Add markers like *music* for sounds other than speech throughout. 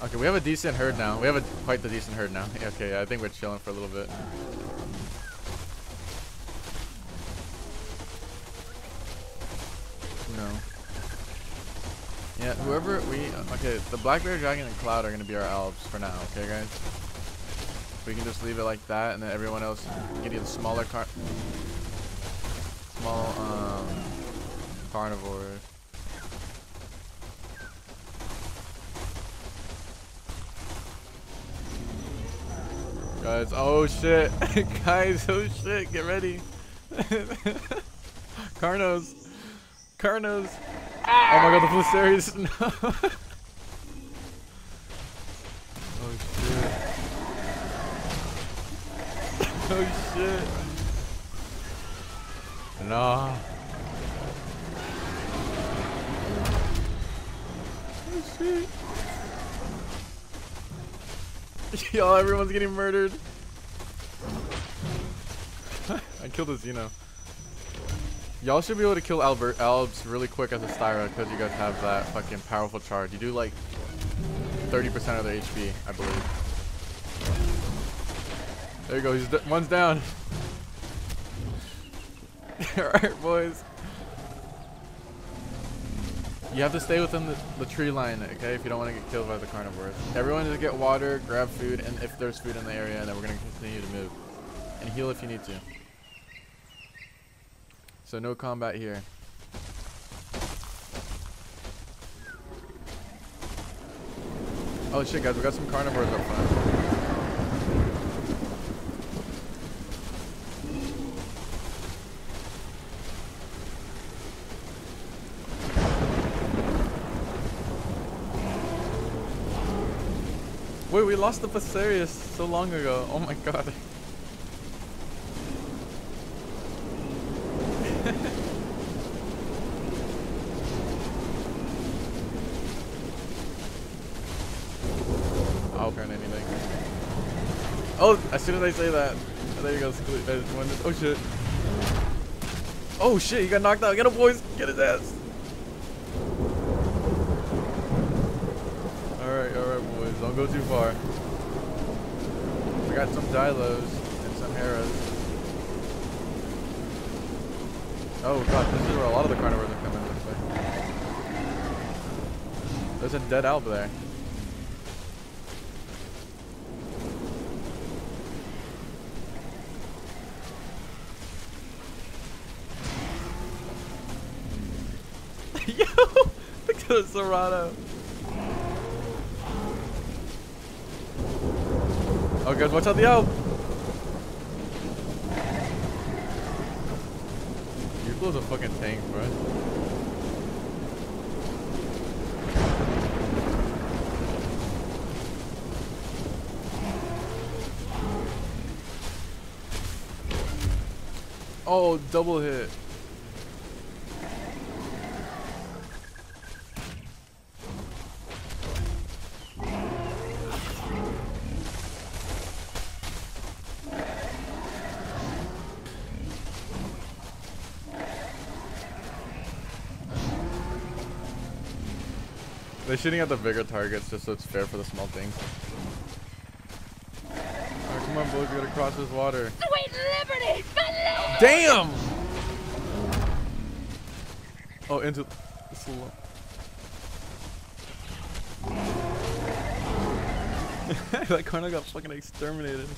Okay, we have a decent herd now. We have a quite the decent herd now. Okay, I think we're chilling for a little bit. No. Yeah, whoever we okay, the black bear, dragon, and cloud are gonna be our elves for now. Okay, guys. We can just leave it like that, and then everyone else can get the smaller car, small um carnivores. Guys, oh shit. *laughs* Guys, oh shit, get ready. *laughs* Carnos. Carnos. Oh my god, the Flaceris. *laughs* No. oh shit. oh shit. No. Oh shit. *laughs* Yo, everyone's getting murdered. *laughs* I killed a Xeno. Y'all should be able to kill Albert Albs really quick as a Styra because you guys have that fucking powerful charge. You do like 30% of their HP, I believe. There you go. He's one's down. *laughs* Alright, boys. You have to stay within the, the tree line, okay, if you don't want to get killed by the carnivores. Everyone just get water, grab food, and if there's food in the area, then we're going to continue to move. And heal if you need to. So no combat here. Oh shit guys, we got some carnivores up front. Wait, we lost the Pasarius so long ago. Oh my god. I'll turn anything. Oh, as soon as I say that, there you go. Oh shit. Oh shit, he got knocked out. Get him, boys. Get his ass. Alright, alright, boys. Don't go too far. We got some Dilos and some Heras. Oh god, this is where a lot of the carnivores are coming this way. There's a dead alb there. *laughs* Yo! Look at the Serrano. Guys, watch out the alb! Euclid's a fucking tank, bro. Oh, double hit. They're shooting at the bigger targets just so it's fair for the small things. Alright, come on, boys, we gotta cross this water. Sweet liberty! Damn! Oh, into the slow. *laughs* that corner got fucking exterminated.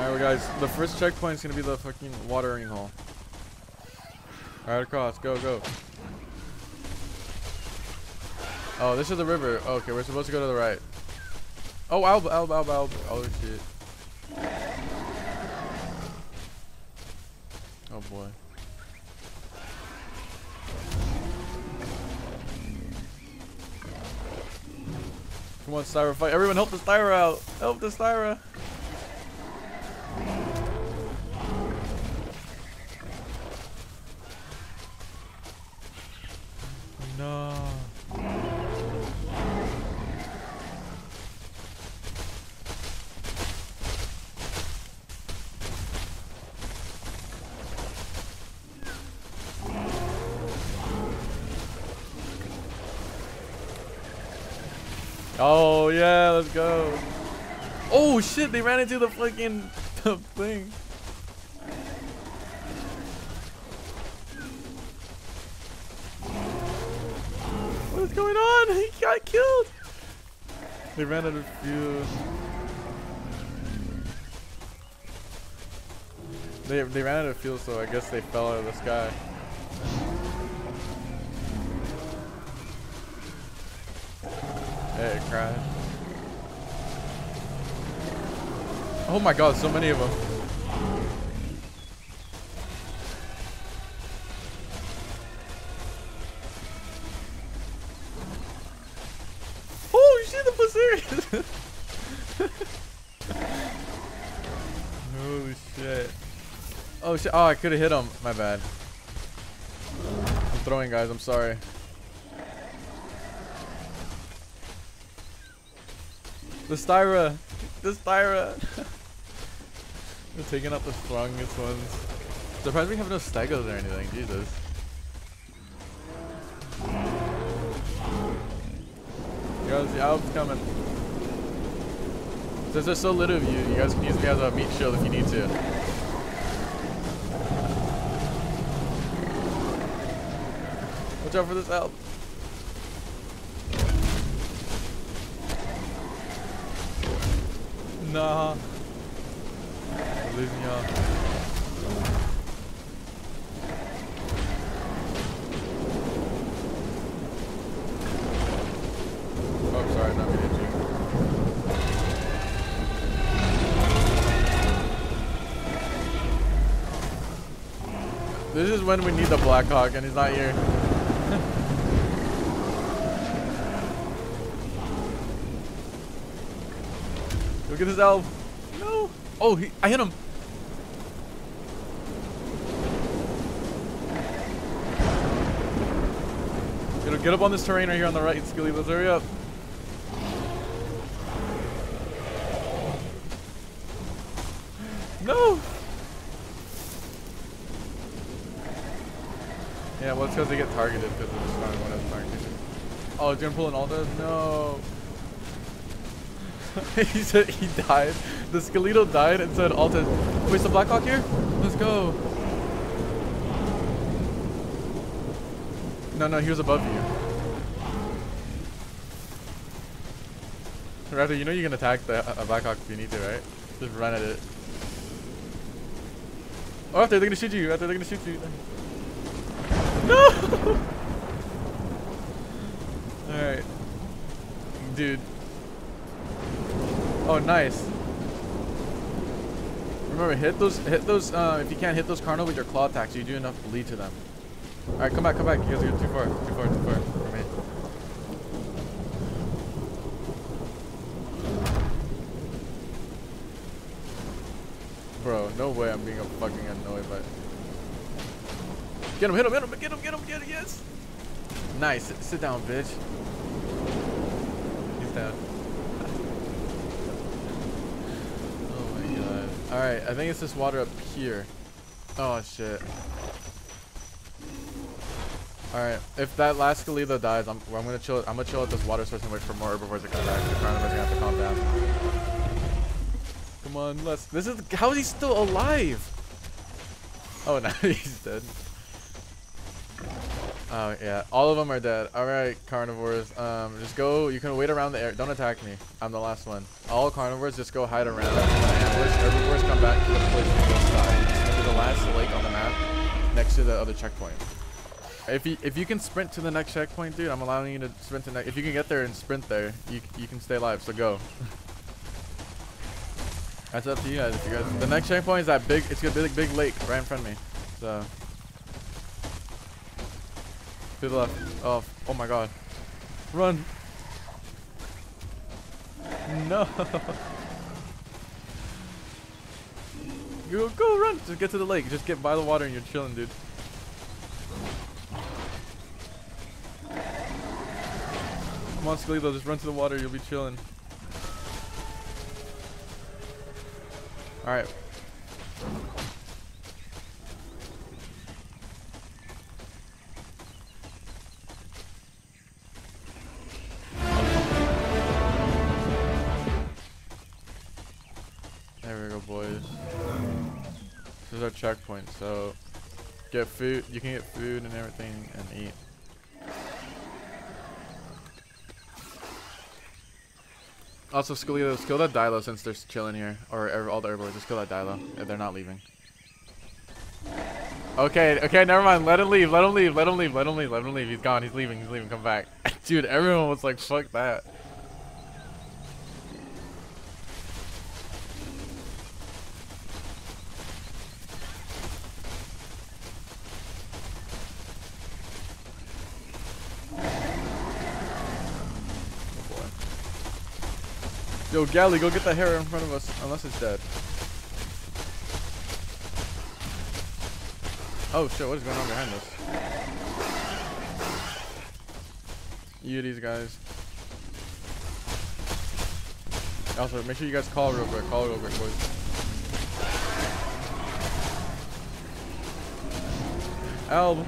Alright, guys, the first checkpoint is gonna be the fucking watering hole. Alright, across. Go, go. Oh, this is the river. Okay, we're supposed to go to the right. Oh, Alb, Alb, Alb, Alb. Oh, shit. Oh, boy. Come on, Styra, fight. Everyone help the Styra out. Help the Styra. Oh yeah, let's go. Oh shit, they ran into the fucking thing. What is going on? *laughs* He got killed. They ran out of fuel. They, they ran out of fuel, so I guess they fell out of the sky. Hey. Oh my god, so many of them. Oh shit, the Blizzard! *laughs* Holy shit. Oh shit, oh I could've hit him. My bad. I'm throwing guys, I'm sorry. The Styra! The Styra! We're taking out the strongest ones. Surprised we have no Stegos or anything, Jesus. Guys, the Alb's coming. Since there's so little of you, you guys can use me as a meat shield if you need to. Watch out for this Alp. Nah. Oh, I'm. Oh, sorry, not me. This is when we need the Blackhawk and he's not here. *laughs* Look at this elf. No. Oh, he, I hit him. Get, get up on this terrain right here on the right, Skilly. Let's hurry up. No. Yeah, well, it's because they get targeted because they're not one of targeted. Oh, it's gonna pull an Alta? No. *laughs* he said he died. The Skeleto died and said Alta. Wait, is the Blackhawk here? Let's go. No, no, he was above you. Raptor, you know you can attack the uh, Blackhawk if you need to, right? Just run at it. Oh, after they're gonna shoot you. After they're gonna shoot you. No! *laughs* Alright. Dude. Oh, nice. Remember, hit those, hit those, uh, if you can't hit those Carno with your claw attacks, you do enough to lead to them. Alright, come back, come back. You guys are too far. Too far, too far. For me. Bro, no way I'm being a fucking annoyed by Get him, hit him, hit him, get him, get him, get him, yes! Nice, sit down, bitch. He's down. oh my god. Alright, I think it's this water up here. Oh shit. Alright, if that last Skeleto dies, I'm, I'm gonna chill. I'm gonna chill at this water source and wait for more herbivores to come back. The carnivores gonna have to calm down. Come on, let's. This is. How is he still alive? Oh, *laughs* now he's dead. Oh yeah, all of them are dead. All right, carnivores. Um, just go. You can wait around the air. Don't attack me. I'm the last one. All carnivores, just go hide around. Ambush. Herbivores come back to the place you just died. To the last lake on the map, next to the other checkpoint. If you if you can sprint to the next checkpoint, dude, I'm allowing you to sprint to next. If you can get there and sprint there, you you can stay alive. So go. *laughs* That's up to you guys. If you guys, the next checkpoint is that big. It's a big big lake right in front of me. So. To the left. Oh, oh my god. Run. No. *laughs* Go, go, run. Just get to the lake. Just get by the water and you're chilling, dude. Come on, Skeleto. Just run to the water. You'll be chilling. Alright. Checkpoint, so get food. You can get food and everything and eat. Also, let's kill that Dilo since they're chilling here. Or all the Herbalers, just kill that Dilo. They're not leaving. Okay, okay, never mind. Let him leave, let him leave, let him leave, let him leave, let him leave. He's gone, he's leaving, he's leaving, come back. *laughs* Dude, everyone was like, fuck that. Oh boy. Yo, Gally, go get that hair in front of us, unless it's dead. Oh shit, what is going on behind us? You these guys. Also, make sure you guys call real quick. Call real quick, boys. Alb.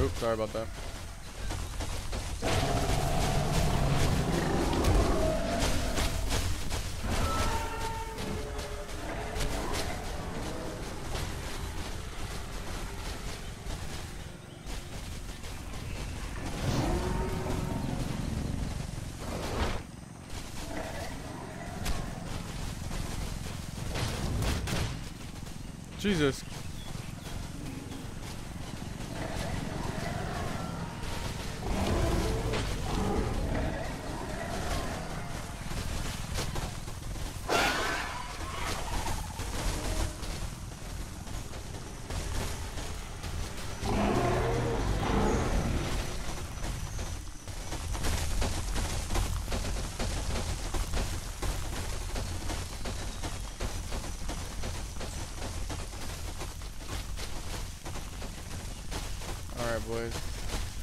Oops, sorry about that. Jesus. Alright, boys.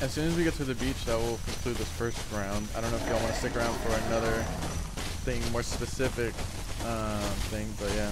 As soon as we get to the beach, that will conclude this first round. I don't know if y'all want to stick around for another thing, more specific um, thing, but yeah.